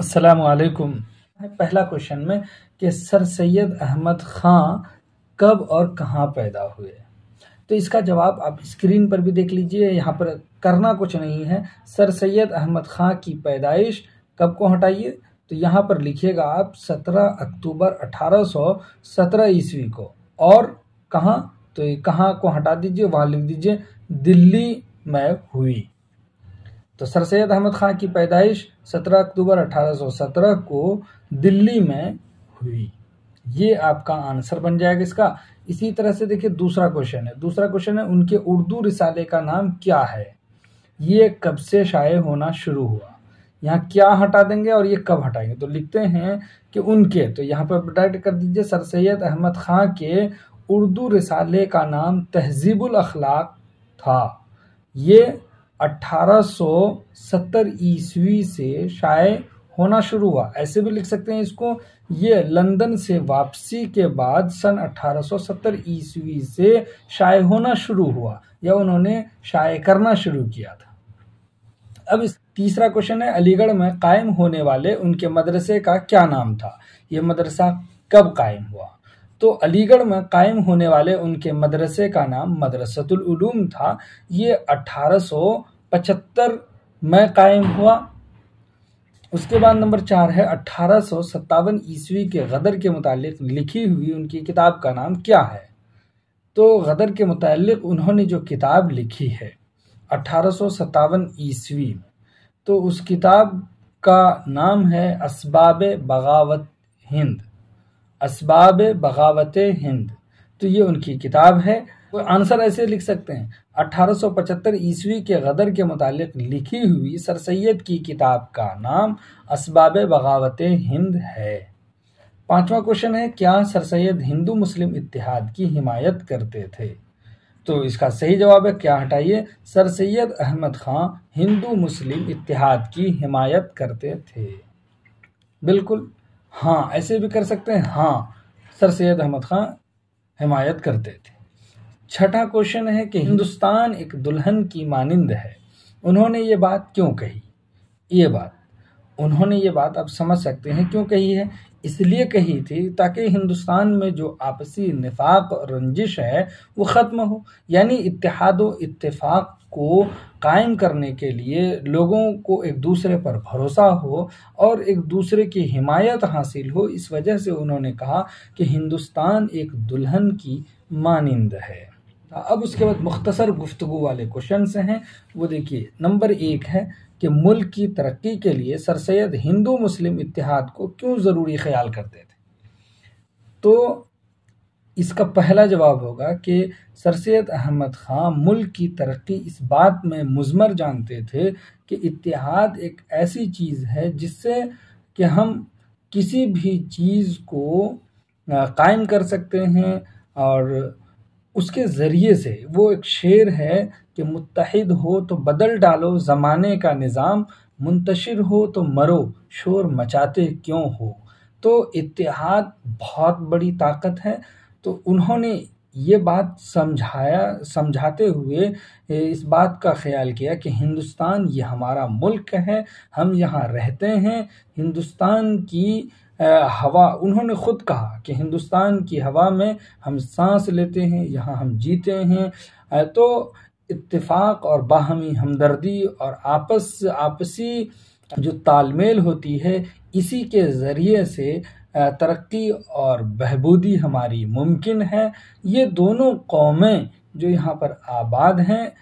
असलकुम पहला क्वेश्चन में कि सर सैयद अहमद ख़ान कब और कहाँ पैदा हुए? तो इसका जवाब आप स्क्रीन पर भी देख लीजिए, यहाँ पर करना कुछ नहीं है। सर सैयद अहमद ख़ान की पैदाइश कब को हटाइए? तो यहाँ पर लिखिएगा आप 17 अक्टूबर 1817 ईस्वी को। और कहाँ? तो कहाँ को हटा दीजिए, वहाँ लिख दीजिए, दिल्ली में हुई। तो सर सैद अहमद ख़ान की पैदाइश 17 अक्टूबर 1817 को दिल्ली में हुई। ये आपका आंसर बन जाएगा इसका। इसी तरह से देखिए, दूसरा क्वेश्चन है। दूसरा क्वेश्चन है, उनके उर्दू रिसाले का नाम क्या है? ये कब से शाये होना शुरू हुआ? यहाँ क्या हटा देंगे और ये कब हटाएँगे? तो लिखते हैं कि उनके तो यहाँ पर डायरेक्ट कर दीजिए, सर सैद अहमद ख़ान के उर्दू रिसाले का नाम तहजीबुल अखलाक था। ये 1870 ईस्वी से शाये होना शुरू हुआ। ऐसे भी लिख सकते हैं इसको। ये लंदन से वापसी के बाद सन 1870 ईस्वी से शाये होना शुरू हुआ या उन्होंने शाये करना शुरू किया था। अब इस तीसरा क्वेश्चन है, अलीगढ़ में कायम होने वाले उनके मदरसे का क्या नाम था? ये मदरसा कब कायम हुआ? तो अलीगढ़ में कायम होने वाले उनके मदरसे का नाम मदरसतुल उलूम था। ये 1875 में कायम हुआ। उसके बाद नंबर चार है, अठारह सौ सतावन ईस्वी के गदर के मुतालिक लिखी हुई उनकी किताब का नाम क्या है? तो गदर के मुतालिक उन्होंने जो किताब लिखी है, अठारह ईस्वी। तो उस किताब का नाम है असबाब बगावत हिंद। असबाब बगावत हिंद। तो ये उनकी किताब है आंसर ऐसे लिख सकते हैं। 1875 ईस्वी के गदर के मुतालिक लिखी हुई सर सैद की किताब का नाम असबाब बगावत हिंद है। पांचवा क्वेश्चन है, क्या सर सैद हिंदू मुस्लिम इतिहाद की हिमायत करते थे? तो इसका सही जवाब है, क्या हटाइए? सर सैद अहमद खां हिंदू मुस्लिम इतिहाद की हिमायत करते थे। बिल्कुल। हाँ ऐसे भी कर सकते हैं। हाँ सर सैद अहमद खां हिमायत करते थे। छठा क्वेश्चन है कि हिंदुस्तान एक दुल्हन की मानिंद है। उन्होंने ये बात क्यों कही? ये बात। उन्होंने ये बात आप समझ सकते हैं क्यों कही है? इसलिए कही थी ताकि हिंदुस्तान में जो आपसी निफाक और रंजिश है, वो ख़त्म हो। यानी इत्तेहाद इत्तेफाक को कायम करने के लिए लोगों को एक दूसरे पर भरोसा हो और एक दूसरे की हिमायत हासिल हो। इस वजह से उन्होंने कहा कि हिंदुस्तान एक दुल्हन की मानिंद है। अब उसके बाद मुख्तसर गुफ्तु वाले क्वेश्चन हैं। वो देखिए, नंबर एक है कि मुल्क की तरक्की के लिए सर सैद हिंदू मुस्लिम इतिहाद को क्यों ज़रूरी ख्याल करते थे? तो इसका पहला जवाब होगा कि सर सैद अहमद ख़ान मुल्क की तरक्की इस बात में मुजमर जानते थे कि इतिहाद एक ऐसी चीज़ है जिससे कि हम किसी भी चीज़ को कायम कर सकते हैं और उसके ज़रिए से वो एक शेर है कि मुतहद हो तो बदल डालो, ज़माने का निज़ाम। मुंतशिर हो तो मरो, शोर मचाते क्यों हो? तो इतिहाद बहुत बड़ी ताकत है। तो उन्होंने ये बात समझाया, समझाते हुए इस बात का ख्याल किया कि हिंदुस्तान ये हमारा मुल्क है, हम यहाँ रहते हैं। हिंदुस्तान की हवा, उन्होंने ख़ुद कहा कि हिंदुस्तान की हवा में हम सांस लेते हैं, यहाँ हम जीते हैं। तो इत्तेफाक और बाहमी हमदर्दी और आपस, आपसी जो तालमेल होती है, इसी के ज़रिए से तरक्की और बहबूदी हमारी मुमकिन है। ये दोनों कौमें जो यहाँ पर आबाद हैं,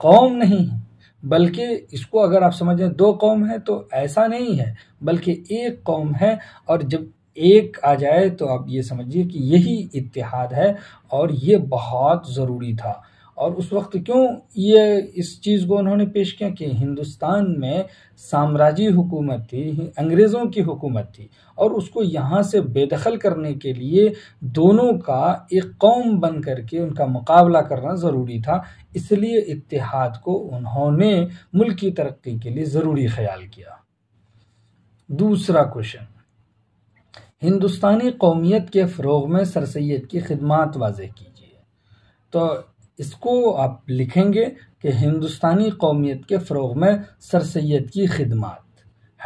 कौम नहीं है बल्कि इसको अगर आप समझें दो कौम है तो ऐसा नहीं है, बल्कि एक कौम है, और जब एक आ जाए तो आप ये समझिए कि यही इतिहाद है, और ये बहुत ज़रूरी था। और उस वक्त क्यों ये इस चीज़ को उन्होंने पेश किया कि हिंदुस्तान में साम्राज्य हुकूमत थी अंग्रेज़ों की हुकूमत थी और उसको यहाँ से बेदखल करने के लिए दोनों का एक कौम बन करके उनका मुकाबला करना ज़रूरी था। इसलिए इतिहाद को उन्होंने मुल्क की तरक्की के लिए ज़रूरी ख्याल किया। दूसरा क्वेश्चन हिंदुस्तानी कौमियत के फ़रोग में सर सैद की खिदमत वाजे कीजिए। तो इसको आप लिखेंगे कि हिंदुस्तानी कौमियत के फ़रोग में सर सैद की खिदमत।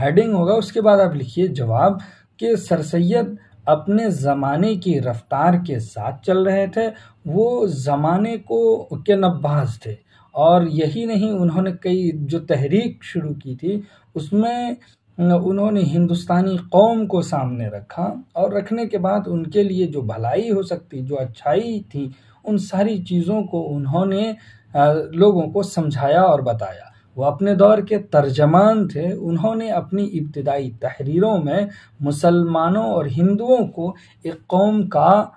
हेडिंग होगा, उसके बाद आप लिखिए जवाब कि सर सैद अपने ज़माने की रफ्तार के साथ चल रहे थे, वो ज़माने को के नब्बाज थे। और यही नहीं, उन्होंने कई, जो तहरीक शुरू की थी, उसमें उन्होंने हिंदुस्तानी कौम को सामने रखा और रखने के बाद उनके लिए जो भलाई हो सकती, जो अच्छाई थी उन सारी चीज़ों को उन्होंने लोगों को समझाया और बताया। वो अपने दौर के तर्जमान थे। उन्होंने अपनी इब्तदाई तहरीरों में मुसलमानों और हिंदुओं को एक कौम का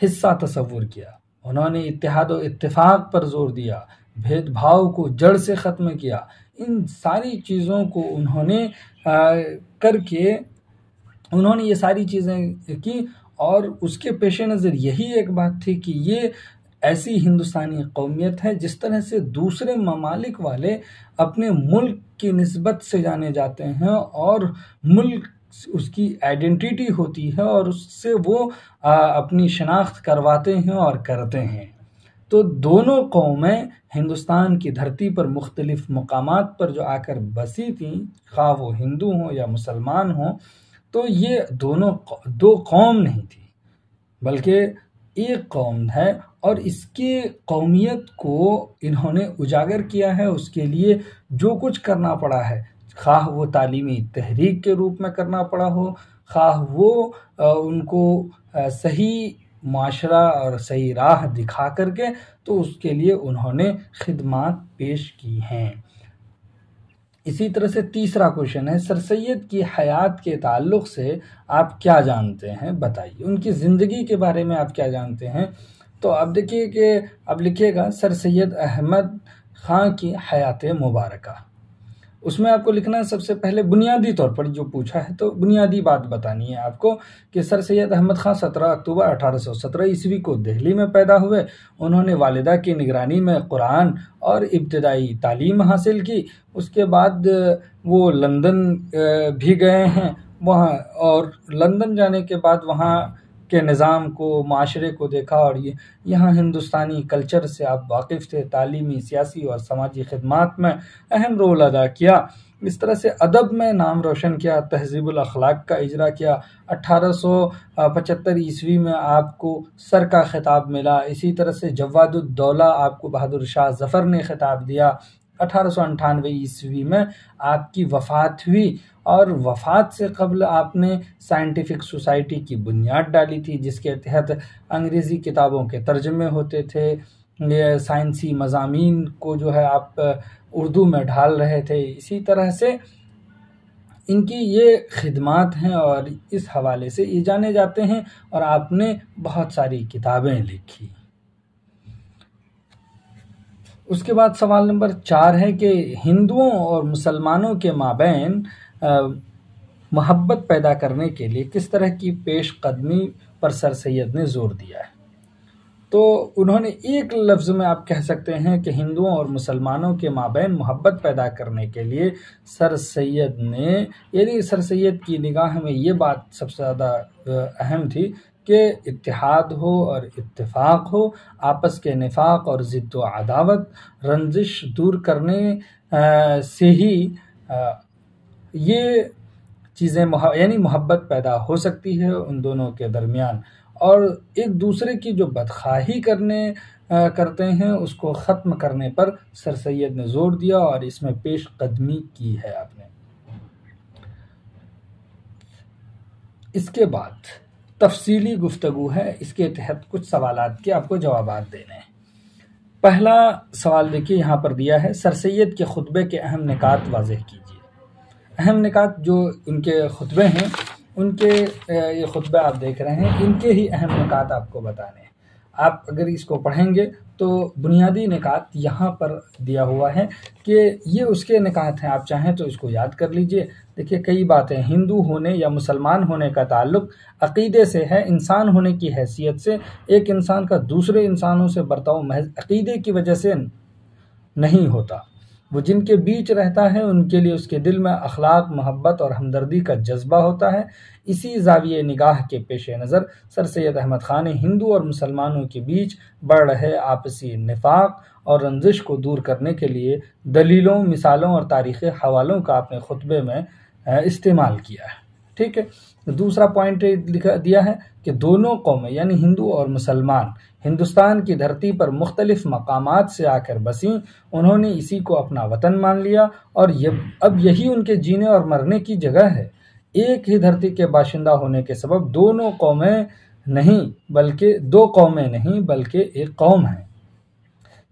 हिस्सा तस्वुर किया। उन्होंने इतिहाद व इत्तेफाक पर ज़ोर दिया, भेदभाव को जड़ से ख़त्म किया। इन सारी चीज़ों को उन्होंने करके, उन्होंने ये सारी चीज़ें की और उसके पेश नज़र यही एक बात थी कि ये ऐसी हिंदुस्तानी कौमियत है जिस तरह से दूसरे ममालिक वाले अपने मुल्क की नस्बत से जाने जाते हैं और मुल्क उसकी आइडेंटिटी होती है और उससे वो आ, अपनी शनाख्त करवाते हैं और करते हैं। तो दोनों कौमें हिंदुस्तान की धरती पर मुख्तलिफ़ मकाम पर जो आकर बसी थी खा वो हिंदू हों या मुसलमान हों तो ये दोनों दो कौम नहीं थी, बल्कि एक कौम है और इसके कौमियत को इन्होंने उजागर किया है। उसके लिए जो कुछ करना पड़ा है खाह वो तालीमी तहरीक के रूप में करना पड़ा हो खा वो उनको सही माशरा और सही राह दिखा करके तो उसके लिए उन्होंने खिदमात पेश की हैं। इसी तरह से तीसरा क्वेश्चन है, सर सैद की हयात के ताल्लुक से आप क्या जानते हैं? बताइए। उनकी ज़िंदगी के बारे में आप क्या जानते हैं? तो अब देखिए कि, अब लिखिएगा, सर सैद अहमद ख़ान की हयात मुबारक। उसमें आपको लिखना है सबसे पहले बुनियादी तौर पर जो पूछा है तो बुनियादी बात बतानी है आपको कि सर सैयद अहमद ख़ान 17 अक्टूबर 1817 ईस्वी को दिल्ली में पैदा हुए। उन्होंने वालदा की निगरानी में कुरान और इब्तदाई तालीम हासिल की। उसके बाद वो लंदन भी गए हैं। वहाँ और लंदन जाने के बाद वहाँ के निज़ाम को, माशरे को देखा और ये, यहाँ हिंदुस्तानी कल्चर से आप वाकिफ़ थे, तालीमी, सियासी और समाजी खदमात में अहम रोल अदा किया। इस तरह से अदब में नाम रोशन किया, तहजीबुल अखलाक का इजरा किया। अट्ठारह सौ पचहत्तर ईस्वी में आपको सर का खिताब मिला। इसी तरह से जवादुद्दौला आपको बहादुर शाह जफ़र ने खिताब दिया। अठारह ईस्वी में आपकी वफ़ात हुई और वफ़ात से कबल आपने साइंटिफिक सोसाइटी की बुनियाद डाली थी, जिसके तहत अंग्रेज़ी किताबों के तर्जमे होते थे साइंसी मजामी को जो है आप उर्दू में ढाल रहे थे। इसी तरह से इनकी ये खिदमात हैं और इस हवाले से ये जाने जाते हैं और आपने बहुत सारी किताबें लिखी। उसके बाद सवाल नंबर चार है कि हिंदुओं और मुसलमानों के माबेन मोहब्बत पैदा करने के लिए किस तरह की पेश कदमी पर सर सैद ने ज़ोर दिया है? तो उन्होंने एक लफ्ज़ में आप कह सकते हैं कि हिंदुओं और मुसलमानों के माबेन मोहब्बत पैदा करने के लिए सर सैद ने, यानी सर सैद की निगाह में ये बात सबसे ज़्यादा अहम थी कि इतिहाद हो और इत्तेफाक हो आपस के निफाक और ज़िद्द अदावत रंजिश दूर करने आ, से ही आ, ये चीज़ें यानी मोहब्बत पैदा हो सकती है उन दोनों के दरमियान। और एक दूसरे की जो बदखाही करने आ, करते हैं उसको ख़त्म करने पर सर सैद ने ज़ोर दिया और इसमें पेश कदमी की है आपने। इसके बाद तफसीली गुफ्तु है। इसके तहत कुछ सवाल के आपको जवाब देने हैं। पहला सवाल देखिए, यहाँ पर दिया है, सर सैद के खुतबे के अहम निकात वाजह कीजिए। अहम निकात जो उनके खुतबे हैं, उनके ये खुतबे आप देख रहे हैं, इनके ही अहम निकात आपको बताने हैं। आप अगर इसको पढ़ेंगे तो बुनियादी निकात यहाँ पर दिया हुआ है कि ये उसके निकात हैं, आप चाहें तो इसको याद कर लीजिए। देखिए, कई बातें, हिंदू होने या मुसलमान होने का ताल्लुक अकीदे से है, इंसान होने की हैसियत से, एक इंसान का दूसरे इंसानों से बर्ताव महज अकीदे की वजह से नहीं होता। वो जिनके बीच रहता है, उनके लिए उसके दिल में अखलाक, मोहब्बत और हमदर्दी का जज्बा होता है। इसी जाविय निगाह के पेश नज़र सर सैद अहमद ख़ान हिंदू और मुसलमानों के बीच बढ़ रहे आपसी नफाक और रंजिश को दूर करने के लिए दलीलों, मिसालों और तारीख़ हवालों का अपने खुतबे में इस्तेमाल किया है। ठीक है? दूसरा पॉइंट लिखा, दिया है कि दोनों कौमें, यानी हिंदू और मुसलमान, हिंदुस्तान की धरती पर मुख्तलिफ़ मकाम से आकर बसी। उन्होंने इसी को अपना वतन मान लिया और ये, अब यही उनके जीने और मरने की जगह है। एक ही धरती के बाशिंदा होने के सबब दोनों कौमें नहीं, बल्कि, दो कौमें नहीं, बल्कि एक कौम है।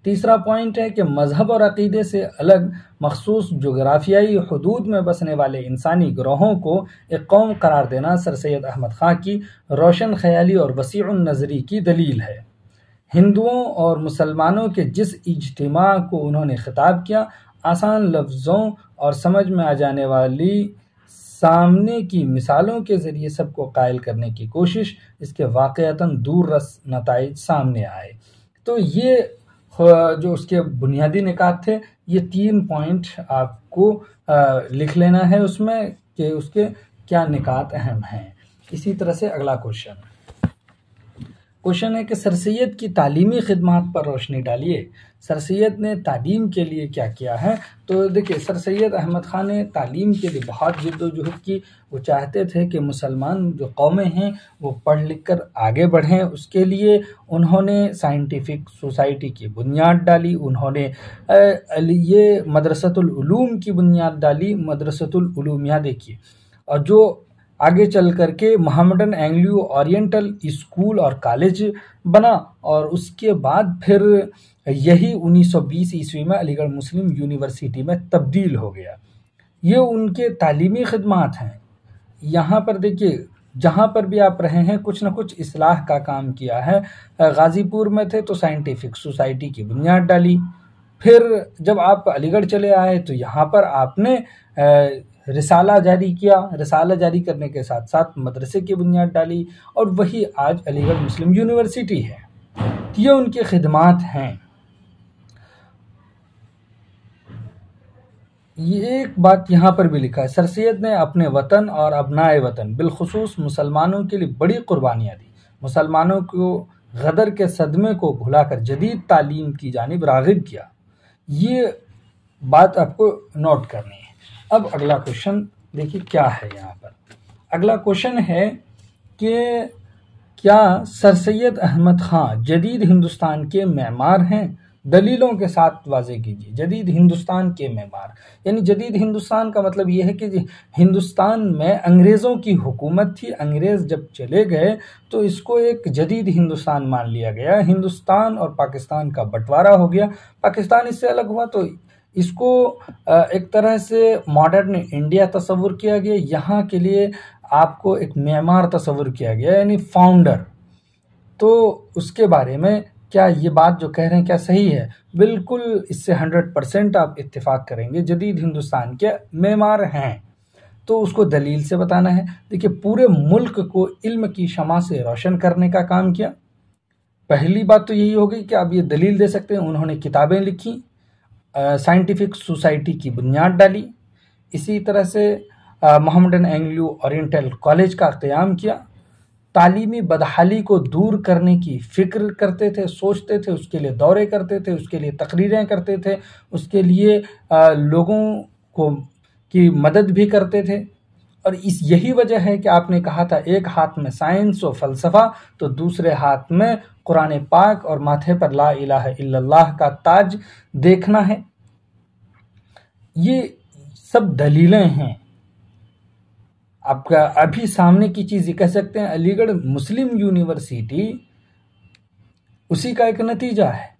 तीसरा पॉइंट है कि मज़हब और अकीदे से अलग, मखसूस जोग्राफियाई हदूद में बसने वाले इंसानी ग्रोहों को एक कौम करार देना सर सैद अहमद ख़ां की रोशन ख्याली और वसी नज़री की दलील है। हिंदुओं और मुसलमानों के जिस इज्तिमा को उन्होंने ख़िताब किया, आसान लफ्ज़ों और समझ में आ जाने वाली सामने की मिसालों के ज़रिए सबको कायल करने की कोशिश, इसके वाक़ता दूर रस नतज सामने आए। तो ये जो उसके बुनियादी निकात थे, ये तीन पॉइंट आपको लिख लेना है उसमें कि उसके क्या निकात अहम हैं। इसी तरह से अगला क्वेश्चन क्वेश्चन है कि सर सैद की तालीमी खदमात पर रोशनी डालिए। सर सैद ने तालीम के लिए क्या किया है? तो देखिए, सर सैद अहमद ख़ान ने तालीम के लिए बहुत जद्दोजहद की। वो चाहते थे कि मुसलमान जो कौमें हैं, वो पढ़ लिख कर आगे बढ़ें। उसके लिए उन्होंने साइंटिफिक सोसाइटी की बुनियाद डाली। उन्होंने ये मदरसतलूम की बुनियाद डाली। मदरसतुलूमिया देखिए। और जो आगे चल करके मोहम्मदन एंग्लियो ओरिएंटल स्कूल और कॉलेज बना और उसके बाद फिर यही 1920 ईस्वी में अलीगढ़ मुस्लिम यूनिवर्सिटी में तब्दील हो गया। ये उनके तालीमी खदमात हैं। यहाँ पर देखिए, जहाँ पर भी आप रहे हैं, कुछ ना कुछ इसलाह का काम किया है। गाज़ीपुर में थे तो साइंटिफिक सोसाइटी की बुनियाद डाली। फिर जब आप अलीगढ़ चले आए तो यहाँ पर आपने रिसाला जारी किया। रिसाला जारी करने के साथ साथ मदरसे की बुनियाद डाली और वही आज अलीगढ़ मुस्लिम यूनिवर्सिटी है। ये उनकी खिदमात हैं। ये एक बात यहाँ पर भी लिखा है सर सैद ने अपने वतन और अपनाए वतन, बिलखसूस मुसलमानों के लिए बड़ी कुर्बानियाँ दी। मुसलमानों को गदर के सदमे को भुलाकर जदीद तालीम की जानब रागब किया। ये बात आपको नोट करनी है। अब अगला क्वेश्चन, देखिए क्या है यहाँ पर। अगला क्वेश्चन है कि क्या सर सैद अहमद ख़ान जदीद हिंदुस्तान के मैमार हैं? दलीलों के साथ वाजे कीजिए। जदीद हिंदुस्तान के मैमार यानी जदीद हिंदुस्तान का मतलब ये है कि हिंदुस्तान में अंग्रेज़ों की हुकूमत थी, अंग्रेज़ जब चले गए तो इसको एक जदीद हिंदुस्तान मान लिया गया। हिंदुस्तान और पाकिस्तान का बंटवारा हो गया। पाकिस्तान इससे अलग हुआ तो इसको एक तरह से मॉडर्न इंडिया तस्वुर किया गया। यहाँ के लिए आपको एक मेमार तस्वुर किया गया, यानी फाउंडर। तो उसके बारे में क्या ये बात जो कह रहे हैं क्या सही है? बिल्कुल इससे हंड्रेड परसेंट आप इत्तेफाक करेंगे। जदीद हिंदुस्तान के मेमार हैं। तो उसको दलील से बताना है। देखिए, पूरे मुल्क को इल्म की शमा से रोशन करने का काम किया। पहली बात तो यही होगी कि आप ये दलील दे सकते हैं। उन्होंने किताबें लिखी साइंटिफिक सोसाइटी की बुनियाद डाली। इसी तरह से मोहम्मदन एंग्लियो ओरिएंटल कॉलेज का क़्याम किया। तालीमी बदहाली को दूर करने की फ़िक्र करते थे, सोचते थे, उसके लिए दौरे करते थे, उसके लिए तकरीरें करते थे, उसके लिए लोगों को, की मदद भी करते थे। और इस यही वजह है कि आपने कहा था, एक हाथ में साइंस और फ़लसफ़ा तो दूसरे हाथ में कुरान पाक और माथे पर ला इलाहा का ताज देखना है। ये सब दलीलें हैं। आपका अभी सामने की चीज़ ये कह सकते हैं, अलीगढ़ मुस्लिम यूनिवर्सिटी, उसी का एक नतीजा है।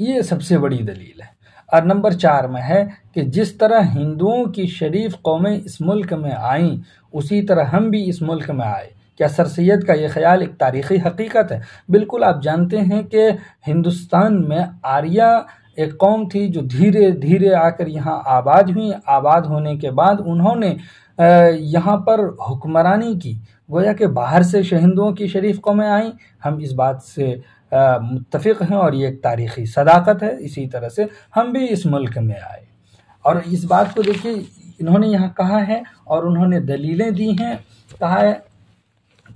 ये सबसे बड़ी दलील है। और नंबर चार में है कि जिस तरह हिंदुओं की शरीफ कौमें इस मुल्क में आईं, उसी तरह हम भी इस मुल्क में आए। क्या सर सैद का ये ख्याल एक तारीख़ी हकीकत है? बिल्कुल आप जानते हैं कि हिंदुस्तान में आर्या एक कौम थी जो धीरे धीरे आकर यहाँ आबाद हुई। आबाद होने के बाद उन्होंने यहाँ पर हुक्मरानी की, गोया के बाहर से हिंदुओं की शरीफ कौमें आई। हम इस बात से मुतफ़ हैं और ये एक तारीख़ी सदाकत है। इसी तरह से हम भी इस मुल्क में आए। और इस बात को देखिए, इन्होंने यहाँ कहा है और उन्होंने दलीलें दी हैं। कहा है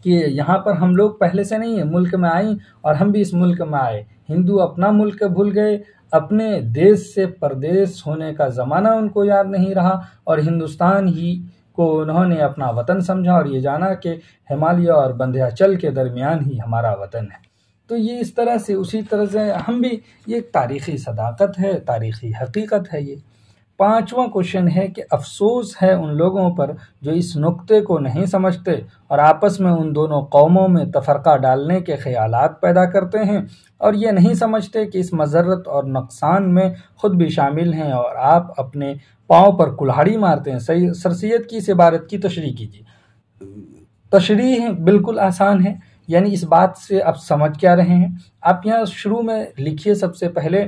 कि यहाँ पर हम लोग पहले से नहीं है, मुल्क में आई और हम भी इस मुल्क में आए। हिंदू अपना मुल्क भूल गए। अपने देश से परदेश होने का ज़माना उनको याद नहीं रहा और हिंदुस्तान ही को उन्होंने अपना वतन समझा और ये जाना कि हिमालय और बंध्याचल के दरमियान ही हमारा वतन है। तो ये इस तरह से उसी तरह से हम भी, ये तारीख़ी सदाकत है, तारीख़ी हकीकत है ये। पांचवा क्वेश्चन है कि अफसोस है उन लोगों पर जो इस नुक्ते को नहीं समझते और आपस में उन दोनों कौमों में तफरका डालने के ख्याल पैदा करते हैं और ये नहीं समझते कि इस मज़रत और नुकसान में ख़ुद भी शामिल हैं और आप अपने पाँव पर कुल्हाड़ी मारते हैं। सही सरसीत की इस इबारत की तशरी कीजिए। तशरी बिल्कुल आसान है, यानी इस बात से आप समझ क्या रहे हैं? आप यहाँ शुरू में लिखिए सबसे पहले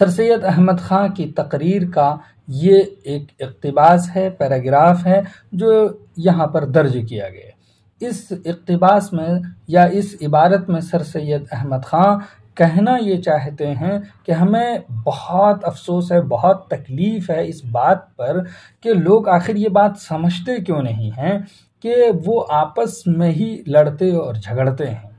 सर सैद अहमद ख़ां की तकरीर का ये एक इकतबास है, पैराग्राफ है, जो यहाँ पर दर्ज किया गया इस इकतबास में या इस इबारत में सर सैद अहमद ख़ां कहना ये चाहते हैं कि हमें बहुत अफसोस है, बहुत तकलीफ़ है इस बात पर कि लोग आखिर ये बात समझते क्यों नहीं हैं कि वो आपस में ही लड़ते और झगड़ते हैं।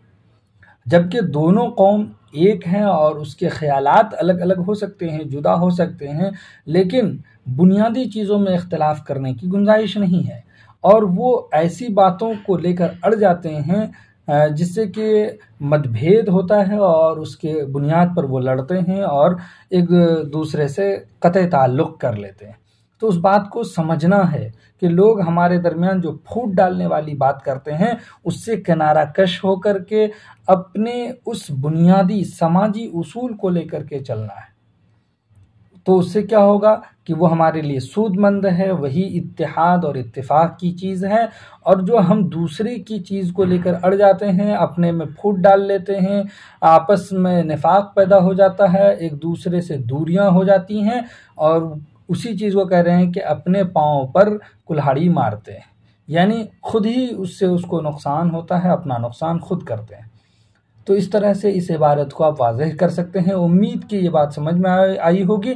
जबकि दोनों कौम एक हैं और उसके ख्यालात अलग अलग हो सकते हैं, जुदा हो सकते हैं, लेकिन बुनियादी चीज़ों में इख्तलाफ करने की गुंजाइश नहीं है। और वो ऐसी बातों को लेकर अड़ जाते हैं जिससे कि मतभेद होता है और उसके बुनियाद पर वो लड़ते हैं और एक दूसरे से कत ताल्लुक़ कर लेते हैं। तो उस बात को समझना है कि लोग हमारे दरमियान जो फूट डालने वाली बात करते हैं, उससे किनारा कश होकर के अपने उस बुनियादी समाजी उसूल को लेकर के चलना है। तो उससे क्या होगा कि वो हमारे लिए सूदमंद है, वही इत्तेहाद और इत्तेफाक की चीज़ है और जो हम दूसरे की चीज़ को लेकर अड़ जाते हैं, अपने में फूट डाल लेते हैं, आपस में नफाक पैदा हो जाता है, एक दूसरे से दूरियाँ हो जाती हैं और उसी चीज़ को कह रहे हैं कि अपने पाँव पर कुल्हाड़ी मारते हैं। यानी खुद ही उससे उसको नुकसान होता है, अपना नुकसान खुद करते हैं। तो इस तरह से इस इबारत को आप वाजह कर सकते हैं। उम्मीद की ये बात समझ में आई होगी।